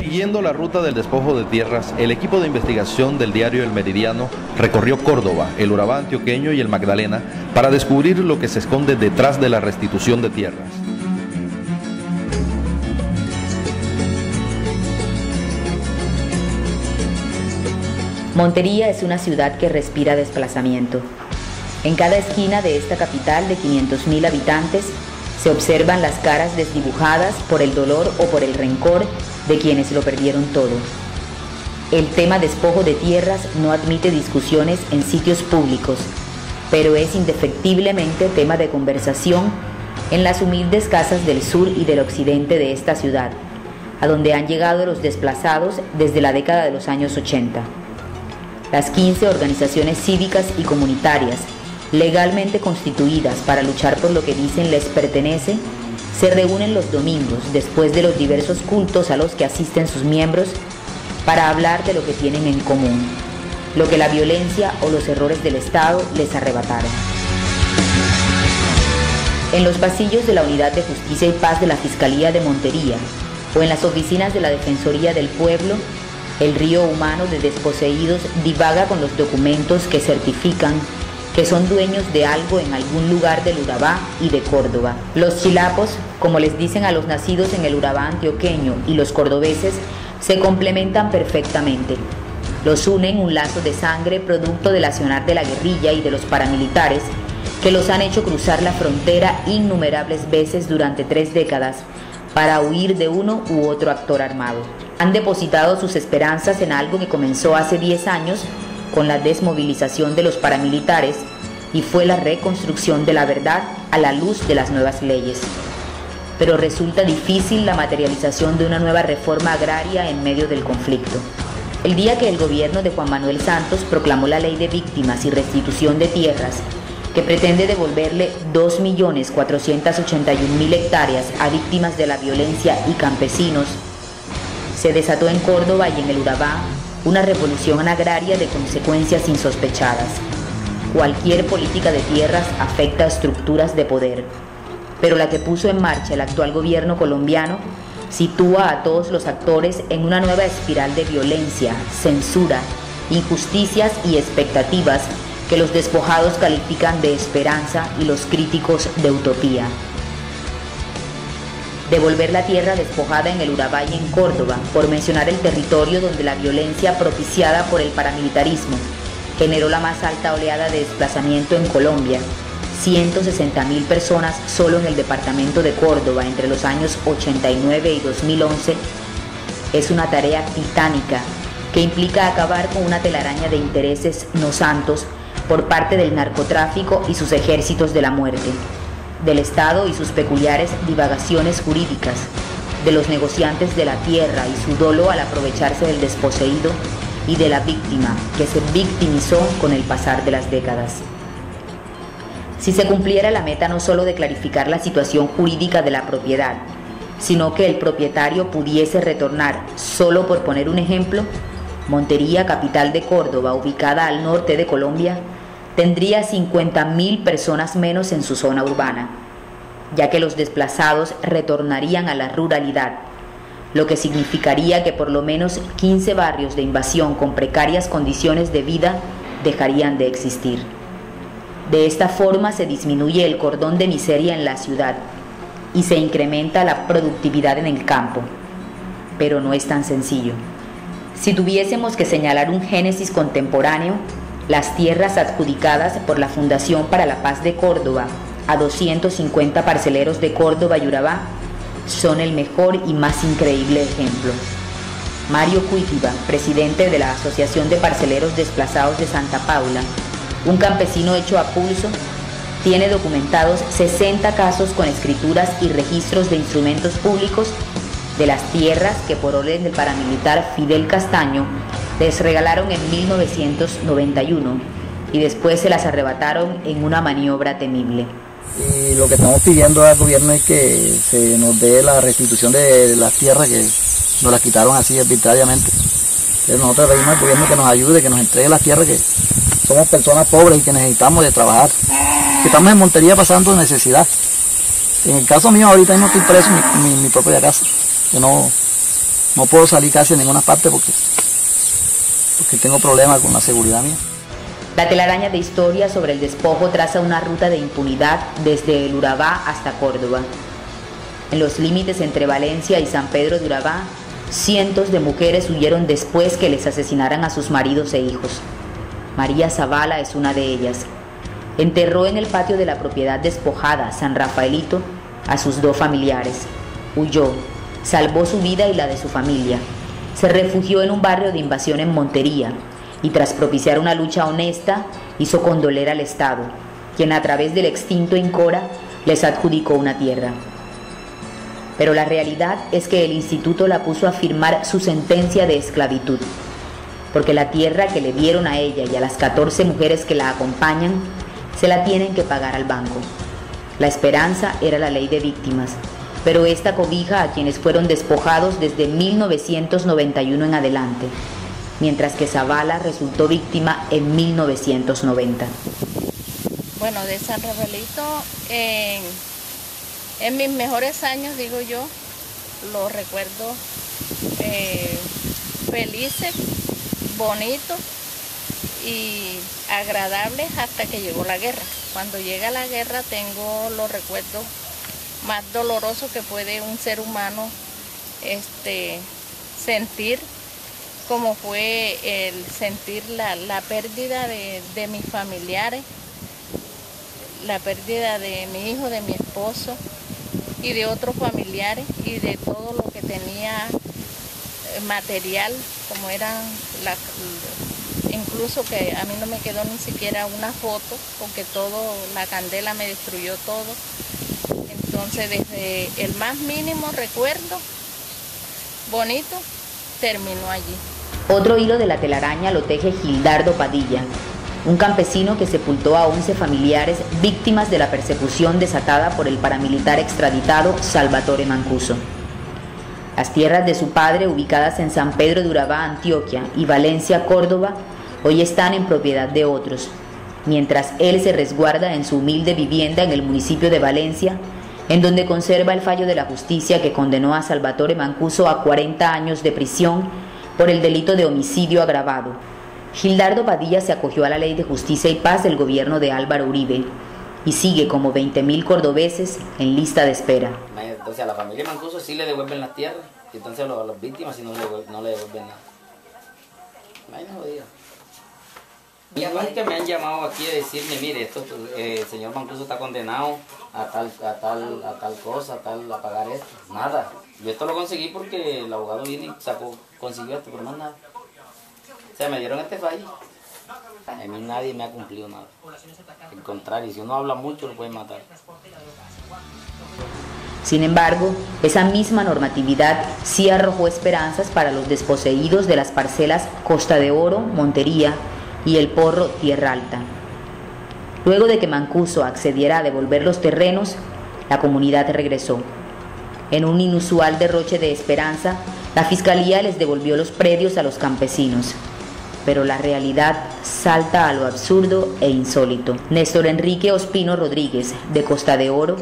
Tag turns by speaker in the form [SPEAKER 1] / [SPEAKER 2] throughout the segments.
[SPEAKER 1] Siguiendo la ruta del despojo de tierras, el equipo de investigación del diario El Meridiano recorrió Córdoba, el Urabá antioqueño y el Magdalena para descubrir lo que se esconde detrás de la restitución de tierras.
[SPEAKER 2] Montería es una ciudad que respira desplazamiento. En cada esquina de esta capital de 500.000 habitantes se observan las caras desdibujadas por el dolor o por el rencor de quienes lo perdieron todo. El tema despojo de tierras no admite discusiones en sitios públicos, pero es indefectiblemente tema de conversación en las humildes casas del sur y del occidente de esta ciudad, a donde han llegado los desplazados desde la década de los años 80. Las 15 organizaciones cívicas y comunitarias legalmente constituidas para luchar por lo que dicen les pertenece, se reúnen los domingos después de los diversos cultos a los que asisten sus miembros para hablar de lo que tienen en común, lo que la violencia o los errores del Estado les arrebataron. En los pasillos de la Unidad de Justicia y Paz de la Fiscalía de Montería o en las oficinas de la Defensoría del Pueblo, el río humano de desposeídos divaga con los documentos que certifican que son dueños de algo en algún lugar del Urabá y de Córdoba. Los chilapos, como les dicen a los nacidos en el Urabá antioqueño, y los cordobeses, se complementan perfectamente. Los unen un lazo de sangre producto del accionar de la guerrilla y de los paramilitares que los han hecho cruzar la frontera innumerables veces durante tres décadas para huir de uno u otro actor armado. Han depositado sus esperanzas en algo que comenzó hace 10 años con la desmovilización de los paramilitares y fue la reconstrucción de la verdad a la luz de las nuevas leyes. Pero resulta difícil la materialización de una nueva reforma agraria en medio del conflicto. El día que el gobierno de Juan Manuel Santos proclamó la ley de víctimas y restitución de tierras, que pretende devolverle 2.481.000 hectáreas a víctimas de la violencia y campesinos, se desató en Córdoba y en el Urabá una revolución agraria de consecuencias insospechadas. Cualquier política de tierras afecta estructuras de poder, pero la que puso en marcha el actual gobierno colombiano sitúa a todos los actores en una nueva espiral de violencia, censura, injusticias y expectativas que los despojados califican de esperanza y los críticos de utopía devolver la tierra despojada en el Urabá en Córdoba, por mencionar el territorio donde la violencia propiciada por el paramilitarismo generó la más alta oleada de desplazamiento en Colombia, 160 mil personas solo en el departamento de Córdoba entre los años 89 y 2011, es una tarea titánica que implica acabar con una telaraña de intereses no santos por parte del narcotráfico y sus ejércitos de la muerte del Estado y sus peculiares divagaciones jurídicas, de los negociantes de la tierra y su dolo al aprovecharse del desposeído y de la víctima que se victimizó con el pasar de las décadas. Si se cumpliera la meta no solo de clarificar la situación jurídica de la propiedad, sino que el propietario pudiese retornar, solo por poner un ejemplo, Montería, capital de Córdoba, ubicada al norte de Colombia, tendría 50.000 personas menos en su zona urbana, ya que los desplazados retornarían a la ruralidad, lo que significaría que por lo menos 15 barrios de invasión con precarias condiciones de vida dejarían de existir. De esta forma se disminuye el cordón de miseria en la ciudad y se incrementa la productividad en el campo. Pero no es tan sencillo. Si tuviésemos que señalar un génesis contemporáneo, las tierras adjudicadas por la Fundación para la Paz de Córdoba a 250 parceleros de Córdoba y Urabá son el mejor y más increíble ejemplo. Mario Cuitiba, presidente de la Asociación de Parceleros Desplazados de Santa Paula, un campesino hecho a pulso, tiene documentados 60 casos con escrituras y registros de instrumentos públicos de las tierras que por orden del paramilitar Fidel Castaño les regalaron en 1991 y después se las arrebataron en una maniobra temible.
[SPEAKER 3] Y lo que estamos pidiendo al gobierno es que se nos dé la restitución de las tierras que nos las quitaron así arbitrariamente. nosotros pedimos al gobierno que nos ayude, que nos entregue las tierras que somos personas pobres y que necesitamos de trabajar. Que estamos en Montería pasando necesidad. En el caso mío ahorita no estoy preso en mi, propia casa. Que no, no puedo salir casi a ninguna parte porque, porque tengo problemas con la seguridad mía.
[SPEAKER 2] La telaraña de historia sobre el despojo traza una ruta de impunidad desde el Urabá hasta Córdoba. En los límites entre Valencia y San Pedro de Urabá, cientos de mujeres huyeron después que les asesinaran a sus maridos e hijos. María Zavala es una de ellas. Enterró en el patio de la propiedad despojada San Rafaelito a sus dos familiares. Huyó, salvó su vida y la de su familia. Se refugió en un barrio de invasión en Montería y tras propiciar una lucha honesta hizo condoler al Estado, quien a través del extinto Incora les adjudicó una tierra. Pero la realidad es que el instituto la puso a firmar su sentencia de esclavitud, porque la tierra que le dieron a ella y a las 14 mujeres que la acompañan se la tienen que pagar al banco. La esperanza era la ley de víctimas, pero esta cobija a quienes fueron despojados desde 1991 en adelante, mientras que Zavala resultó víctima en 1990.
[SPEAKER 4] Bueno, de San Rafaelito, en, mis mejores años, digo yo, lo recuerdo eh, felices, bonitos y agradables hasta que llegó la guerra. Cuando llega la guerra tengo los recuerdos más doloroso que puede un ser humano este, sentir, como fue el sentir la, pérdida de, mis familiares, la pérdida de mi hijo, de mi esposo y de otros familiares y de todo lo que tenía eh, material, como eran incluso que a mí no me quedó ni siquiera una foto, porque todo, la candela me destruyó todo. Entonces, desde el más mínimo recuerdo bonito, terminó allí.
[SPEAKER 2] Otro hilo de la telaraña lo teje Gildardo Padilla, un campesino que sepultó a 11 familiares víctimas de la persecución desatada por el paramilitar extraditado Salvatore Mancuso. Las tierras de su padre, ubicadas en San Pedro de Urabá, Antioquia, y Valencia, Córdoba, hoy están en propiedad de otros, mientras él se resguarda en su humilde vivienda en el municipio de Valencia, en donde conserva el fallo de la justicia que condenó a Salvatore Mancuso a 40 años de prisión por el delito de homicidio agravado. Gildardo Padilla se acogió a la ley de justicia y paz del gobierno de Álvaro Uribe y sigue como 20.000 cordobeses en lista de espera.
[SPEAKER 5] Entonces a la familia Mancuso sí le devuelven las tierras y entonces a las víctimas sí no le, no le devuelven nada. Y que me han llamado aquí a decirme, mire, esto, eh, el señor Mancuso está condenado a tal, a tal, a tal cosa, a tal, a pagar esto. Nada. Yo esto lo conseguí porque el abogado vino y sacó, consiguió esto, pero más nada. O sea, me dieron este fallo. A mí nadie me ha cumplido nada. Al contrario, si uno habla mucho lo pueden matar.
[SPEAKER 2] Sin embargo, esa misma normatividad sí arrojó esperanzas para los desposeídos de las parcelas Costa de Oro, Montería, y el Porro Tierra Alta. Luego de que Mancuso accediera a devolver los terrenos, la comunidad regresó. En un inusual derroche de esperanza, la fiscalía les devolvió los predios a los campesinos. Pero la realidad salta a lo absurdo e insólito. Néstor Enrique Ospino Rodríguez, de Costa de Oro,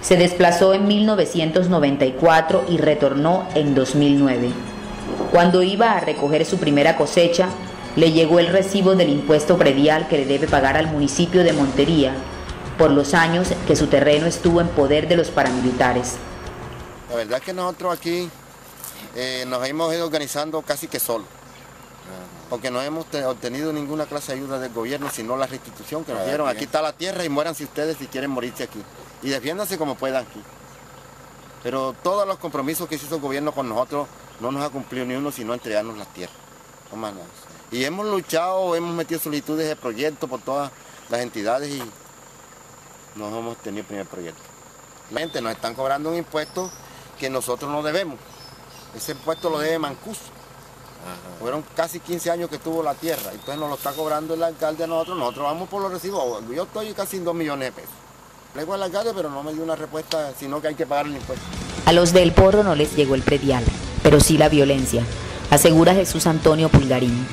[SPEAKER 2] se desplazó en 1994 y retornó en 2009. Cuando iba a recoger su primera cosecha, le llegó el recibo del impuesto predial que le debe pagar al municipio de Montería por los años que su terreno estuvo en poder de los paramilitares.
[SPEAKER 6] La verdad es que nosotros aquí eh, nos hemos ido organizando casi que solo, porque no hemos obtenido ninguna clase de ayuda del gobierno, sino la restitución que nos dieron. Aquí está la tierra y muéranse ustedes si quieren morirse aquí. Y defiéndanse como puedan aquí. Pero todos los compromisos que hizo el gobierno con nosotros no nos ha cumplido ni uno, sino entregarnos las tierras. No y hemos luchado, hemos metido solicitudes de proyecto por todas las entidades y no hemos tenido el primer proyecto. La gente nos están cobrando un impuesto que nosotros no debemos. Ese impuesto lo debe Mancuso. Fueron casi 15 años que tuvo la tierra, entonces nos lo está cobrando el alcalde a nosotros, nosotros vamos por los recibos. Yo estoy casi en 2 millones de pesos. Le digo al alcalde, pero no me dio una respuesta, sino que hay que pagar el impuesto.
[SPEAKER 2] A los del Porro no les llegó el predial, pero sí la violencia, asegura Jesús Antonio Pulgarín.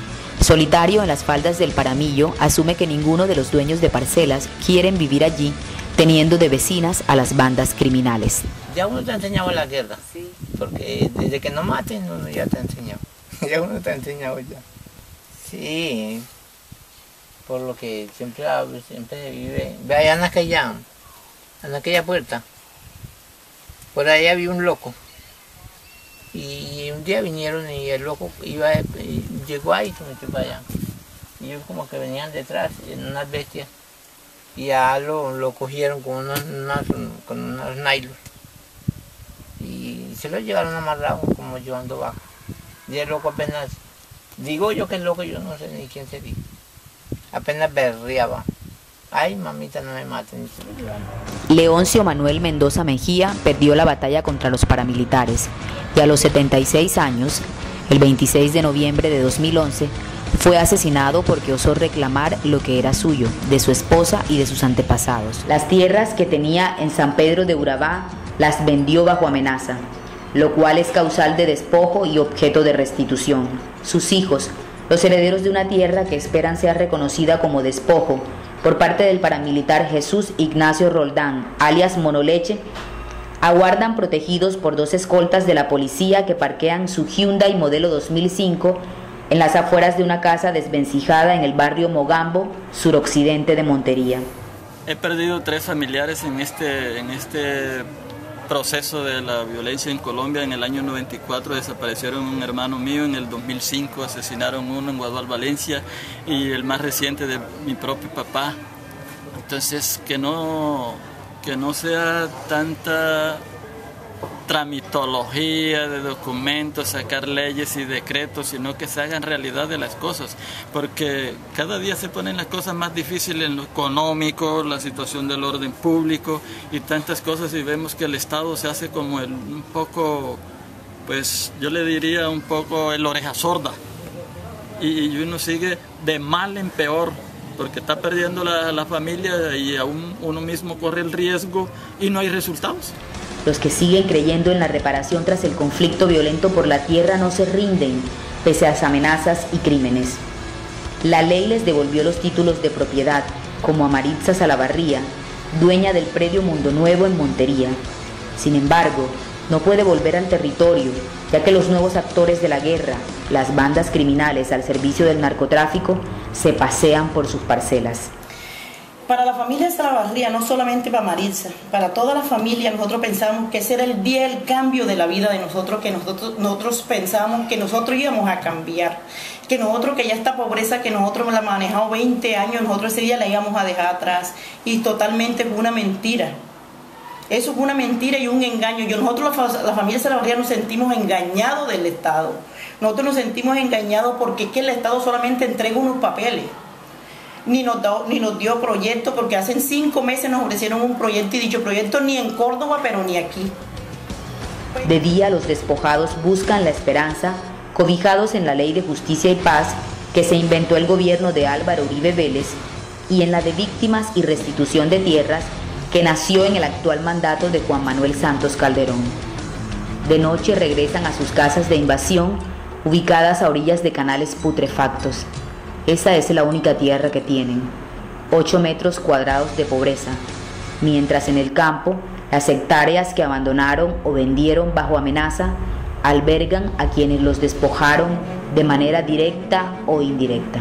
[SPEAKER 2] Solitario en las faldas del Paramillo, asume que ninguno de los dueños de parcelas quieren vivir allí teniendo de vecinas a las bandas criminales.
[SPEAKER 7] Ya uno te ha enseñado la guerra, sí. porque desde que no maten uno ya te ha enseñado, ya uno te ha enseñado ya. Sí, por lo que siempre, siempre vive, ve allá en aquella, en aquella puerta, por ahí había un loco. Y un día vinieron y el loco iba, llegó ahí y. Y ellos como que venían detrás, en unas bestias. Y ya lo, lo cogieron con unos, con unos nylon. Y se lo llevaron amarrado como llevando bajo. Y el loco apenas, digo yo que el loco yo no sé ni quién sería. Apenas berriaba. Ay, mamita, no me maten.
[SPEAKER 2] Leoncio Manuel Mendoza Mejía perdió la batalla contra los paramilitares y a los 76 años, el 26 de noviembre de 2011, fue asesinado porque osó reclamar lo que era suyo, de su esposa y de sus antepasados. Las tierras que tenía en San Pedro de Urabá las vendió bajo amenaza, lo cual es causal de despojo y objeto de restitución. Sus hijos, los herederos de una tierra que esperan sea reconocida como despojo por parte del paramilitar Jesús Ignacio Roldán, alias Monoleche, aguardan protegidos por dos escoltas de la policía que parquean su Hyundai modelo 2005 en las afueras de una casa desvencijada en el barrio Mogambo, suroccidente de Montería.
[SPEAKER 8] He perdido tres familiares en este, en este proceso de la violencia en Colombia. En el año 94 desaparecieron un hermano mío, en el 2005 asesinaron uno en Guadual, Valencia, y el más reciente de mi propio papá. Entonces, que no, que no sea tanta tramitología de documentos, sacar leyes y decretos, sino que se hagan realidad de las cosas, porque cada día se ponen las cosas más difíciles en lo económico, la situación del orden público y tantas cosas y vemos que el Estado se hace como el, un poco, pues yo le diría un poco el oreja sorda. Y, uno sigue de mal en peor porque está perdiendo la, la familia y aún uno mismo corre el riesgo y no hay resultados.
[SPEAKER 2] Los que siguen creyendo en la reparación tras el conflicto violento por la tierra no se rinden, pese a las amenazas y crímenes. La ley les devolvió los títulos de propiedad, como a Maritza Salavarría, dueña del predio Mundo Nuevo en Montería. Sin embargo, no puede volver al territorio, ya que los nuevos actores de la guerra, las bandas criminales al servicio del narcotráfico, se pasean por sus parcelas.
[SPEAKER 9] Para la familia Salavarría, no solamente para Maritza, para toda la familia, nosotros pensamos que ese era el día del cambio de la vida de nosotros, que nosotros, nosotros pensamos que nosotros íbamos a cambiar, que nosotros, que ya esta pobreza que nosotros la manejado 20 años, nosotros ese día la íbamos a dejar atrás. Y totalmente fue una mentira. Eso fue una mentira y un engaño. Yo, nosotros, la, familia Salavarría, nos sentimos engañados del Estado. Nosotros nos sentimos engañados porque es que el Estado solamente entrega unos papeles ni nos, ni nos dio proyecto, porque hace cinco meses nos ofrecieron un proyecto y dicho proyecto ni en Córdoba, pero ni aquí.
[SPEAKER 2] De día los despojados buscan la esperanza, cobijados en la ley de justicia y paz que se inventó el gobierno de Álvaro Uribe Vélez y en la de víctimas y restitución de tierras que nació en el actual mandato de Juan Manuel Santos Calderón. De noche regresan a sus casas de invasión ubicadas a orillas de canales putrefactos esa es la única tierra que tienen, 8 metros cuadrados de pobreza, mientras en el campo las hectáreas que abandonaron o vendieron bajo amenaza albergan a quienes los despojaron de manera directa o indirecta.